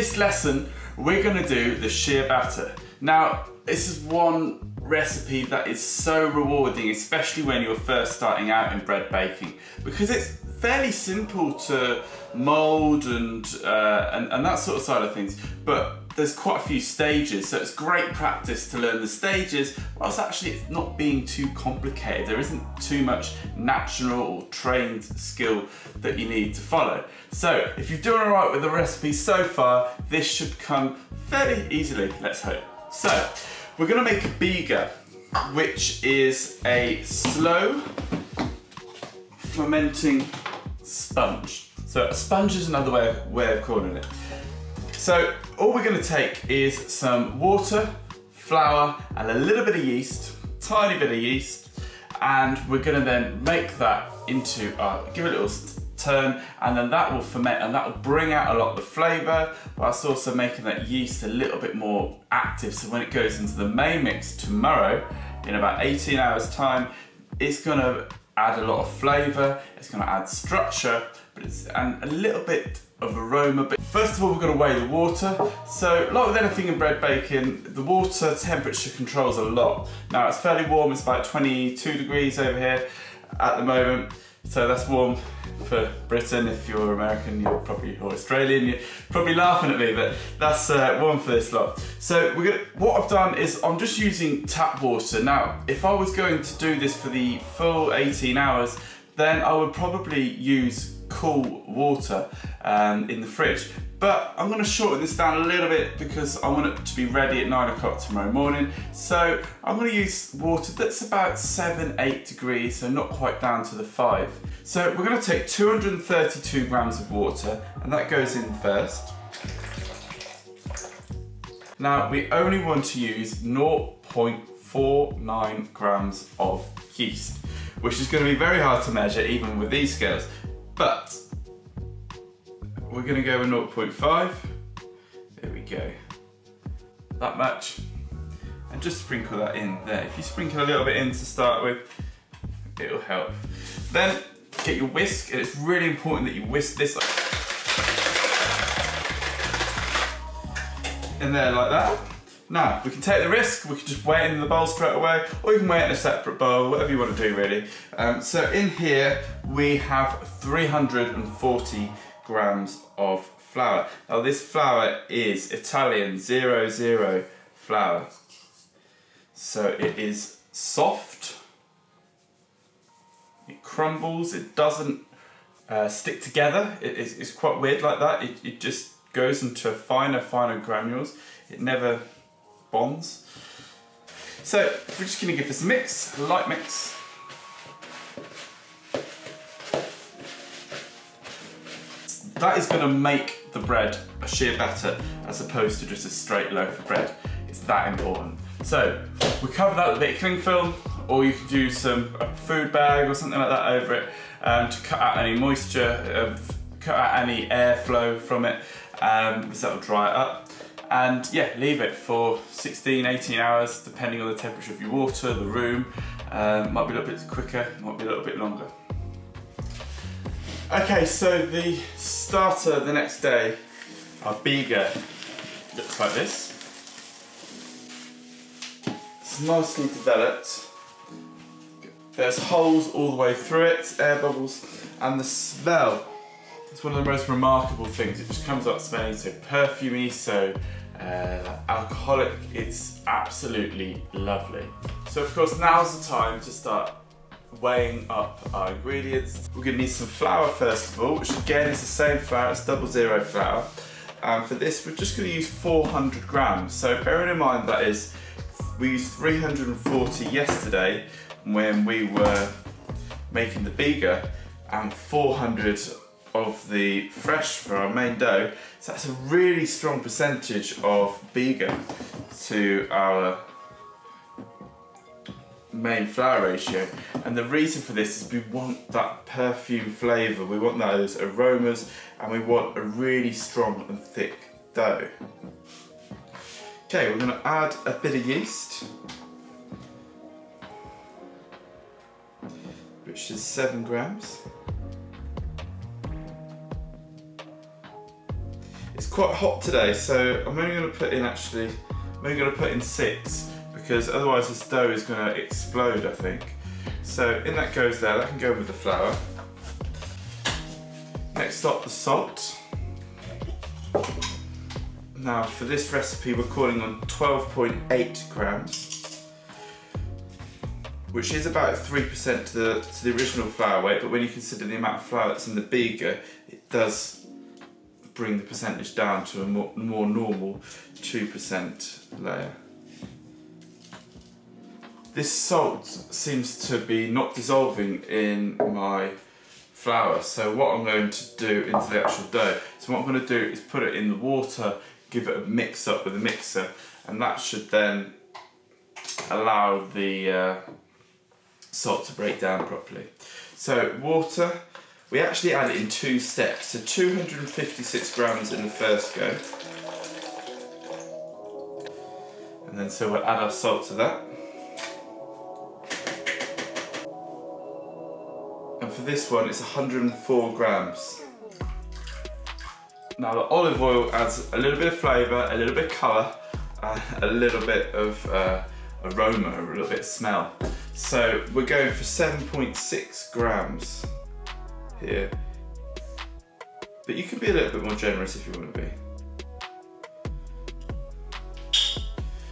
this lesson, we're gonna do the ciabatta. Now, this is one recipe that is so rewarding, especially when you're first starting out in bread baking, because it's fairly simple to mold and, uh, and, and that sort of side of things, but there's quite a few stages, so it's great practice to learn the stages, whilst actually it's not being too complicated. There isn't too much natural or trained skill that you need to follow. So if you're doing all right with the recipe so far, this should come fairly easily, let's hope. So we're gonna make a biga, which is a slow fermenting sponge. So a sponge is another way of, way of calling it. So all we're gonna take is some water, flour, and a little bit of yeast, tiny bit of yeast, and we're gonna then make that into, uh, give it a little turn, and then that will ferment and that will bring out a lot of the flavor, whilst also making that yeast a little bit more active. So when it goes into the main mix tomorrow, in about 18 hours time, it's gonna add a lot of flavor, it's gonna add structure, and a little bit of aroma. But first of all, we're gonna weigh the water. So like with anything in bread baking, the water temperature controls a lot. Now it's fairly warm, it's about 22 degrees over here at the moment. So that's warm for Britain. If you're American, you're probably, or Australian, you're probably laughing at me, but that's uh, one for this lot. So gonna, what I've done is I'm just using tap water. Now, if I was going to do this for the full 18 hours, then I would probably use cool water um, in the fridge. But I'm gonna shorten this down a little bit because I want it to be ready at nine o'clock tomorrow morning. So I'm gonna use water that's about seven, eight degrees, so not quite down to the five. So we're gonna take 232 grams of water and that goes in first. Now we only want to use 0.49 grams of yeast, which is gonna be very hard to measure even with these scales. But we're gonna go with 0.5. There we go. That much. And just sprinkle that in there. If you sprinkle a little bit in to start with, it'll help. Then get your whisk, and it's really important that you whisk this in there like that. Now, we can take the risk, we can just weigh it in the bowl straight away, or you can weigh it in a separate bowl, whatever you want to do really. Um, so in here, we have 340 grams of flour. Now this flour is Italian 00 flour. So it is soft, it crumbles, it doesn't uh, stick together, it, it's, it's, quite weird like that, it, it just goes into finer, finer granules, it never bonds. So we're just going to give this a mix, a light mix. That is going to make the bread a ciabatta as opposed to just a straight loaf of bread. It's that important. So we cover that with a bit of cling film or you could do some food bag or something like that over it um, to cut out any moisture, uh, cut out any airflow from it um, so that'll dry it up and yeah, leave it for 16, 18 hours, depending on the temperature of your water, the room. Um, might be a little bit quicker, might be a little bit longer. Okay, so the starter the next day, our biga, looks like this. It's nicely developed. There's holes all the way through it, air bubbles, and the smell it's one of the most remarkable things. It just comes up smelling so perfumey, so uh, alcoholic. It's absolutely lovely. So of course now's the time to start weighing up our ingredients. We're gonna need some flour first of all, which again is the same flour, it's double zero flour. And for this, we're just gonna use 400 grams. So bearing in mind that is, we used 340 yesterday when we were making the biga and 400 of the fresh for our main dough. So that's a really strong percentage of biga to our main flour ratio. And the reason for this is we want that perfume flavour, we want those aromas, and we want a really strong and thick dough. Okay, we're gonna add a bit of yeast. Which is seven grams. Quite hot today, so I'm only going to put in actually, I'm only going to put in six because otherwise this dough is going to explode, I think. So in that goes there, that can go with the flour. Next up, the salt. Now for this recipe, we're calling on 12.8 grams, which is about 3% to the, to the original flour weight, but when you consider the amount of flour that's in the biga, it does bring the percentage down to a more, more normal 2% layer. This salt seems to be not dissolving in my flour, so what I'm going to do into the actual dough, so what I'm going to do is put it in the water, give it a mix up with a mixer, and that should then allow the uh, salt to break down properly. So water, we actually add it in two steps, so 256 grams in the first go. And then so we'll add our salt to that. And for this one, it's 104 grams. Now the olive oil adds a little bit of flavour, a little bit of colour, and a little bit of uh, aroma, a little bit of smell. So we're going for 7.6 grams here. But you can be a little bit more generous if you want to be.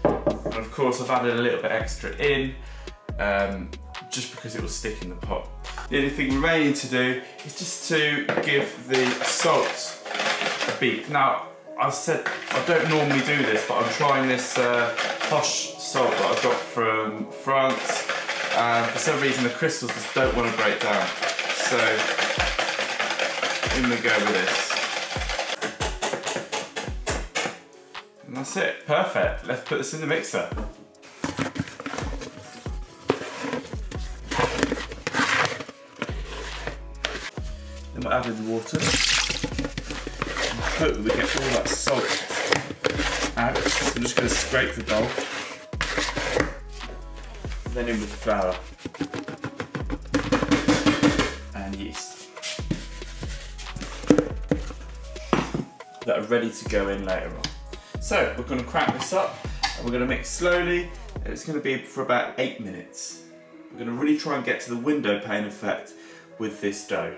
And of course I've added a little bit extra in, um, just because it will stick in the pot. The only thing remaining to do is just to give the salt a beat. Now, I said I don't normally do this, but I'm trying this uh, posh salt that I got from France. And for some reason the crystals just don't want to break down. So in we go with this. And that's it, perfect. Let's put this in the mixer. Then we'll add in the water. And hope we get all that salt out. So I'm just going to scrape the bowl. Then in with the flour. Ready to go in later on. So we're going to crack this up and we're going to mix slowly and it's going to be for about eight minutes. We're going to really try and get to the window pane effect with this dough.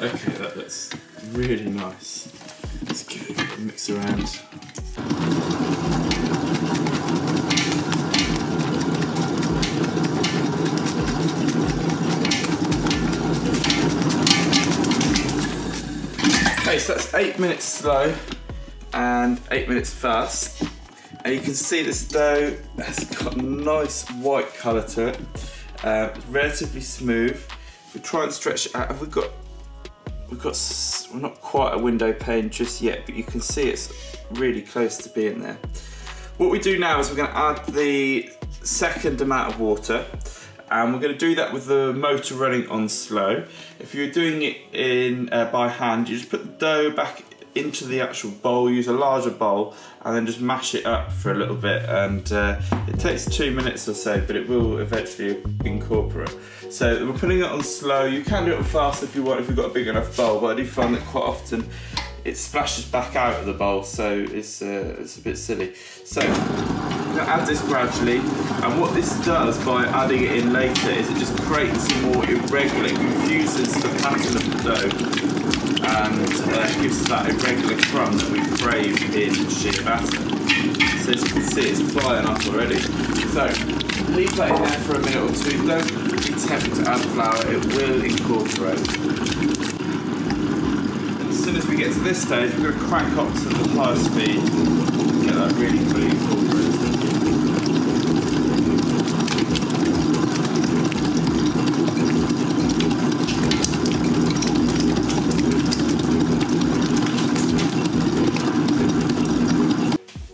Okay, that looks really nice. Let's give it a mix around. Okay, so that's eight minutes slow and eight minutes fast. And you can see this dough has got a nice white colour to it. Uh, relatively smooth. We try and stretch it out. We've got, we've got, we're not quite a window pane just yet, but you can see it's really close to being there. What we do now is we're going to add the second amount of water and we're going to do that with the motor running on slow. If you're doing it in uh, by hand, you just put the dough back into the actual bowl, use a larger bowl, and then just mash it up for a little bit. And uh, it takes two minutes or so, but it will eventually incorporate. So we're putting it on slow. You can do it fast if you want, if you've got a big enough bowl, but I do find that quite often it splashes back out of the bowl, so it's, uh, it's a bit silly. So I'm going to add this gradually, and what this does by adding it in later is it just creates more irregular, confuses the pattern of the dough, and uh, gives us that irregular crumb that we crave in ciabatta. So as you can see, it's flying up already. So leave that in there for a minute or two. Don't be tempted to add flour, it will incorporate soon as we get to this stage, we're going to crank up to the higher speed, get that really fully.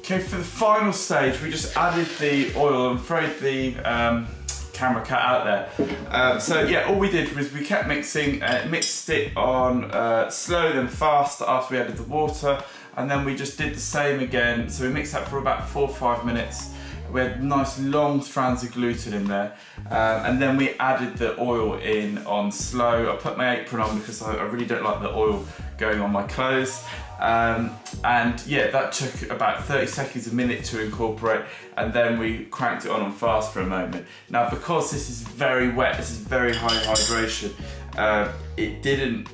Okay, for the final stage, we just added the oil. I'm afraid the um, camera cut out there. Um, so yeah, all we did was we kept mixing, uh, mixed it on uh, slow then fast after we added the water and then we just did the same again. So we mixed that for about four or five minutes We had nice long strands of gluten in there. Um, and then we added the oil in on slow. I put my apron on because I, I really don't like the oil going on my clothes. Um, and yeah, that took about 30 seconds, a minute to incorporate, and then we cranked it on on fast for a moment. Now, because this is very wet, this is very high hydration, uh, it didn't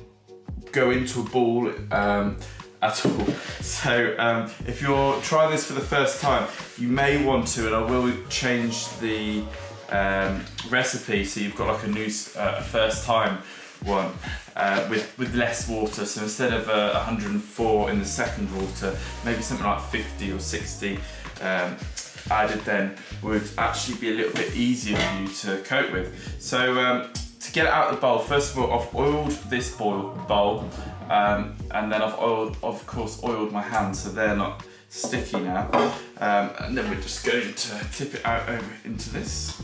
go into a ball um, at all. So um, if you're trying this for the first time, you may want to, and I will change the um, recipe so you've got like a new uh, first time one uh, with, with less water. So instead of uh, 104 in the second water, maybe something like 50 or 60 um, added then would actually be a little bit easier for you to cope with. So um, to get it out of the bowl, first of all, I've oiled this bowl, bowl um, and then I've oiled, of course, oiled my hands so they're not sticky now. Um, and then we're just going to tip it out over into this.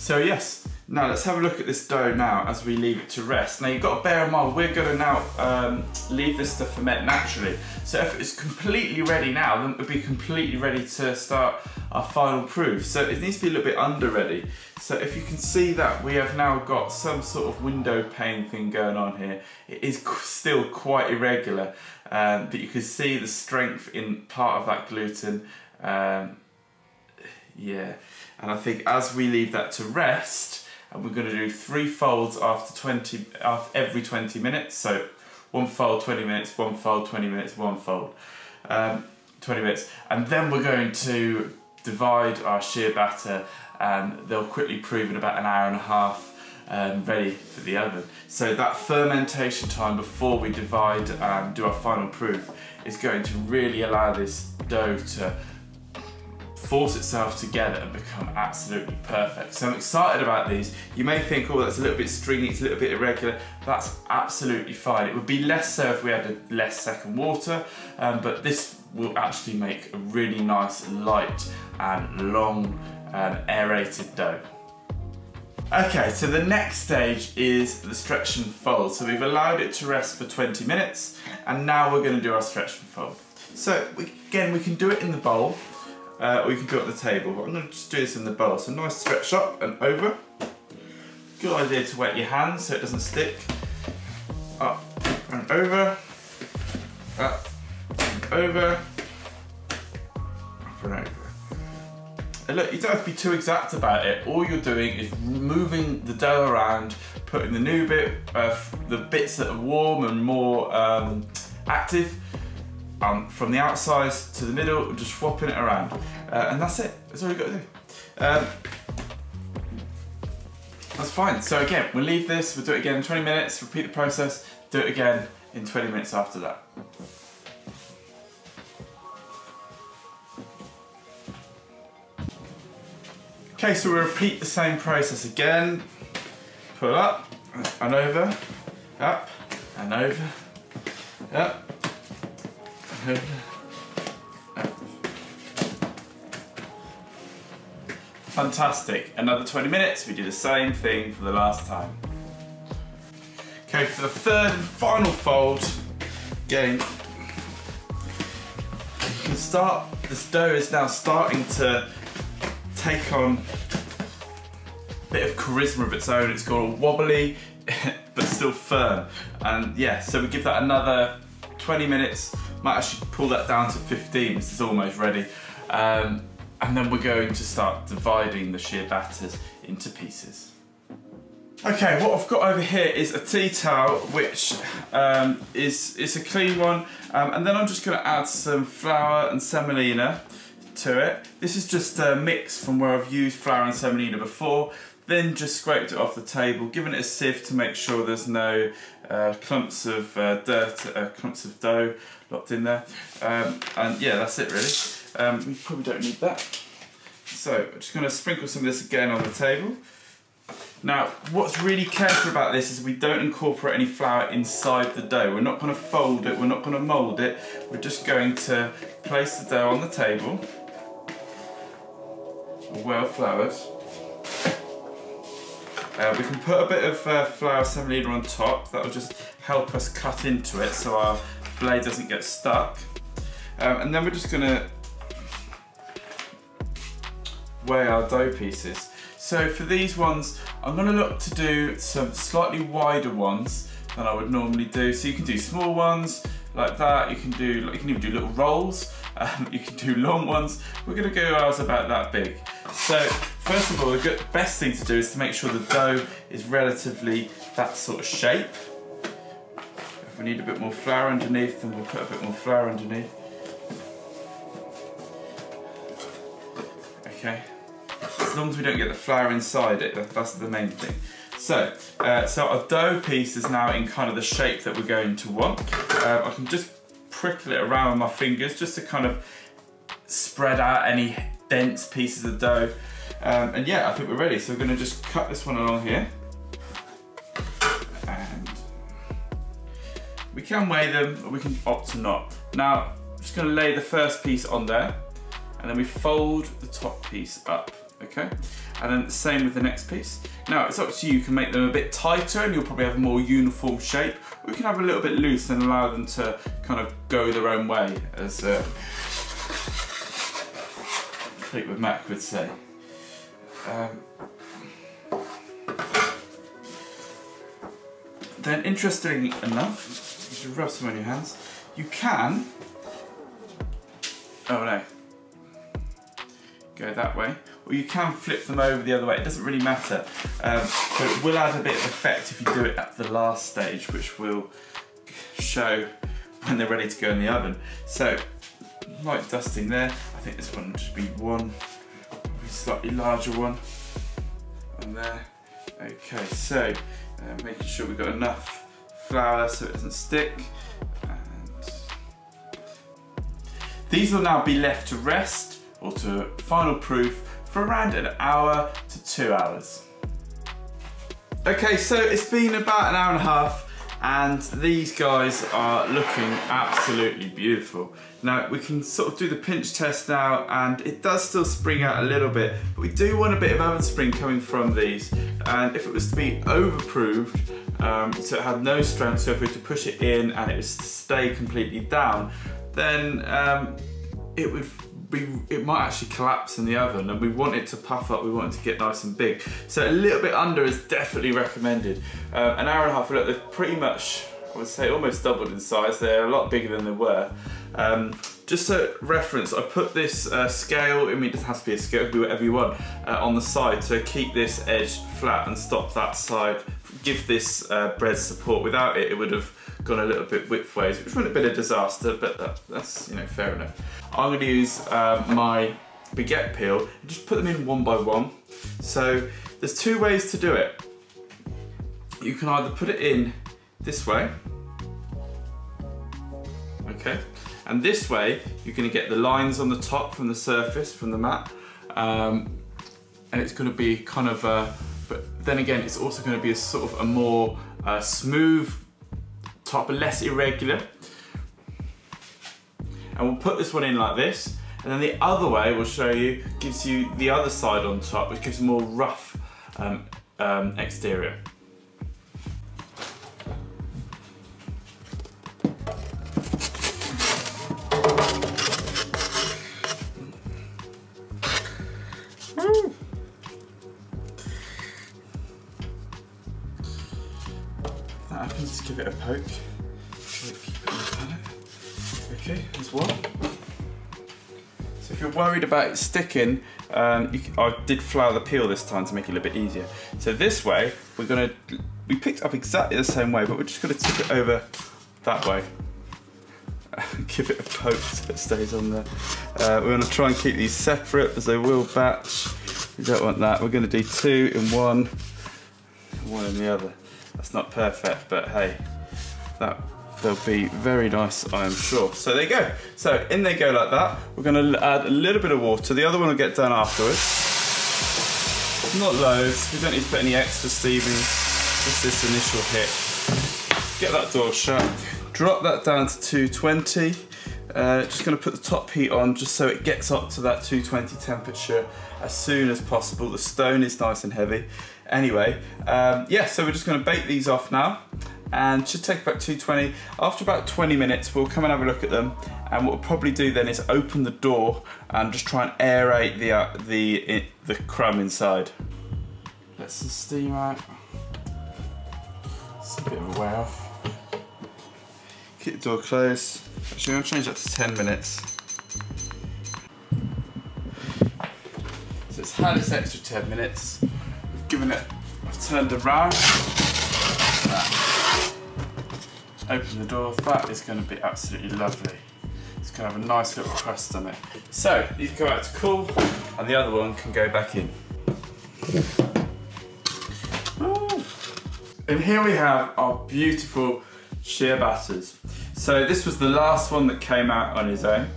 So yes, now let's have a look at this dough now as we leave it to rest. Now you've got to bear in mind, we're gonna now um, leave this to ferment naturally. So if it's completely ready now, then it'll be completely ready to start our final proof. So it needs to be a little bit under ready. So if you can see that we have now got some sort of window pane thing going on here. It is still quite irregular, um, but you can see the strength in part of that gluten. Um, yeah, and I think as we leave that to rest, and we're going to do three folds after 20, after every 20 minutes. So one fold, 20 minutes, one fold, 20 minutes, one fold, um, 20 minutes. And then we're going to divide our ciabatta and they'll quickly prove in about an hour and a half um, ready for the oven. So that fermentation time before we divide and do our final proof is going to really allow this dough to force itself together and become absolutely perfect. So I'm excited about these. You may think, oh, that's a little bit stringy, it's a little bit irregular. That's absolutely fine. It would be less so if we added less second water, um, but this will actually make a really nice, light and long um, aerated dough. Okay, so the next stage is the stretch and fold. So we've allowed it to rest for 20 minutes, and now we're gonna do our stretch and fold. So we, again, we can do it in the bowl, uh, or you can do it on the table. I'm going to just do this in the bowl. So nice stretch up and over. Good idea to wet your hands so it doesn't stick. Up and over. Up and over. Up and over. And look, you don't have to be too exact about it. All you're doing is moving the dough around, putting the new bit, uh, the bits that are warm and more um, active, um, from the outside to the middle, just swapping it around. Uh, and that's it, that's all you've got to do. Um, that's fine. So again, we'll leave this, we'll do it again in 20 minutes, repeat the process, do it again in 20 minutes after that. Okay, so we'll repeat the same process again. Pull up and over, up and over, up Fantastic. Another 20 minutes, we do the same thing for the last time. Okay, for the third and final fold, again, you can start, this dough is now starting to take on a bit of charisma of its own. It's got a wobbly, but still firm. And yeah, so we give that another 20 minutes might actually pull that down to 15, this is almost ready. Um, and then we're going to start dividing the ciabattas into pieces. Okay, what I've got over here is a tea towel, which um, is, is a clean one. Um, and then I'm just gonna add some flour and semolina to it. This is just a mix from where I've used flour and semolina before then just scraped it off the table, given it a sieve to make sure there's no uh, clumps of uh, dirt, uh, clumps of dough locked in there. Um, and yeah, that's it really. Um, we probably don't need that. So I'm just going to sprinkle some of this again on the table. Now, what's really careful about this is we don't incorporate any flour inside the dough. We're not going to fold it, we're not going to mould it. We're just going to place the dough on the table well floured. Uh, we can put a bit of uh, flour semolina on top. That will just help us cut into it so our blade doesn't get stuck. Um, and then we're just gonna weigh our dough pieces. So for these ones, I'm gonna look to do some slightly wider ones than I would normally do. So you can do small ones like that. You can do, you can even do little rolls. Um, you can do long ones. We're gonna go ours about that big. So first of all, the best thing to do is to make sure the dough is relatively that sort of shape. If we need a bit more flour underneath, then we'll put a bit more flour underneath. Okay, as long as we don't get the flour inside it, that's the main thing. So, uh, so our dough piece is now in kind of the shape that we're going to want. Uh, I can just prickle it around with my fingers just to kind of spread out any dense pieces of dough. Um, and yeah, I think we're ready. So we're gonna just cut this one along here. And we can weigh them, or we can opt to not. Now, I'm just gonna lay the first piece on there, and then we fold the top piece up, okay? And then the same with the next piece. Now, it's up to you, you can make them a bit tighter and you'll probably have a more uniform shape, or you can have a little bit loose and allow them to kind of go their own way, as uh, Fleetwood Mac would say. Um, then, interestingly enough, you should rub some on your hands, you can, oh no, go that way, or you can flip them over the other way, it doesn't really matter. Um, but it will add a bit of effect if you do it at the last stage, which will show when they're ready to go in the oven. So, light dusting there, I think this one just be one, slightly larger one on there. Okay, so uh, making sure we've got enough flour so it doesn't stick. And these will now be left to rest or to final proof for around an hour to two hours. Okay, so it's been about an hour and a half and these guys are looking absolutely beautiful. Now we can sort of do the pinch test now and it does still spring out a little bit, but we do want a bit of oven spring coming from these. And if it was to be overproofed, um, so it had no strength, so if we were to push it in and it was to stay completely down, then um, it would it might actually collapse in the oven and we want it to puff up, we want it to get nice and big. So a little bit under is definitely recommended. Uh, an hour and a half, look, they've pretty much, I would say almost doubled in size. They're a lot bigger than they were. Um, just a reference, I put this uh, scale, I mean it doesn't have to be a scale, it can be whatever you want, uh, on the side to keep this edge flat and stop that side, give this uh, bread support. Without it, it would have gone a little bit widthways, which would have been a disaster, but that, that's you know fair enough. I'm going to use uh, my baguette peel and just put them in one by one. So there's two ways to do it. You can either put it in this way, okay, and this way you're to get the lines on the top from the surface, from the mat, um, and it's going to be kind of a, but then again it's also going to be a sort of a more uh, smooth top, less irregular. And we'll put this one in like this. And then the other way we'll show you gives you the other side on top, which gives a more rough um, um, exterior. About it sticking, um, can, I did flour the peel this time to make it a little bit easier. So this way, we're gonna, we picked up exactly the same way, but we're just gonna tip it over that way. Give it a poke so it stays on there. Uh, we're gonna try and keep these separate as they will batch. We don't want that. We're gonna do two in one, one in the other. That's not perfect, but hey, that they'll be very nice, I am sure. So there you go. So in they go like that. We're gonna add a little bit of water. The other one will get done afterwards. Not loads, we don't need to put any extra steaming, just this initial hit. Get that door shut, drop that down to 220, Uh, just going to put the top heat on just so it gets up to that 220 temperature as soon as possible. The stone is nice and heavy. Anyway, um, yeah, so we're just going to bake these off now and should take about 220. After about 20 minutes, we'll come and have a look at them. And what we'll probably do then is open the door and just try and aerate the, uh, the, it, the crumb inside. Let some steam out. It's a bit of a way off. Keep the door closed. Actually, I'm gonna change that to 10 minutes. So it's had its extra 10 minutes. We've given it, I've turned around. Open the door, that is gonna be absolutely lovely. It's gonna have a nice little crust on it. So, these go out to cool, and the other one can go back in. Ooh. And here we have our beautiful ciabattas. So this was the last one that came out on his own,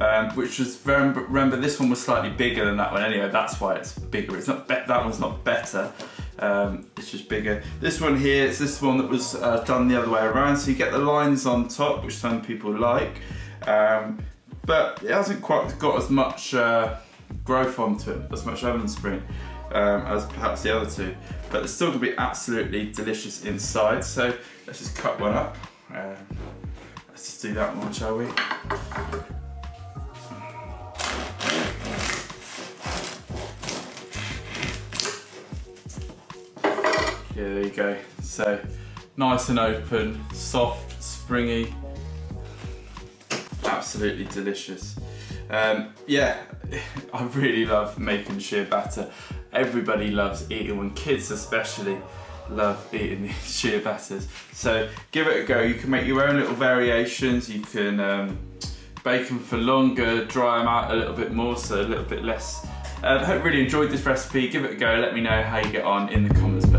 um, which was, remember this one was slightly bigger than that one anyway, that's why it's bigger. It's not that one's not better, um, it's just bigger. This one here is this one that was uh, done the other way around, so you get the lines on top, which some people like, um, but it hasn't quite got as much uh, growth onto it, as much oven spring. Um, as perhaps the other two, but they're still gonna be absolutely delicious inside. So let's just cut one up. Um, let's just do that one, shall we? Yeah, there you go. So nice and open, soft, springy, absolutely delicious. Um, yeah, I really love making ciabatta. Everybody loves eating when kids especially love eating these batters So give it a go. You can make your own little variations. You can um, bake them for longer, dry them out a little bit more, so a little bit less. I uh, hope you really enjoyed this recipe. Give it a go. Let me know how you get on in the comments.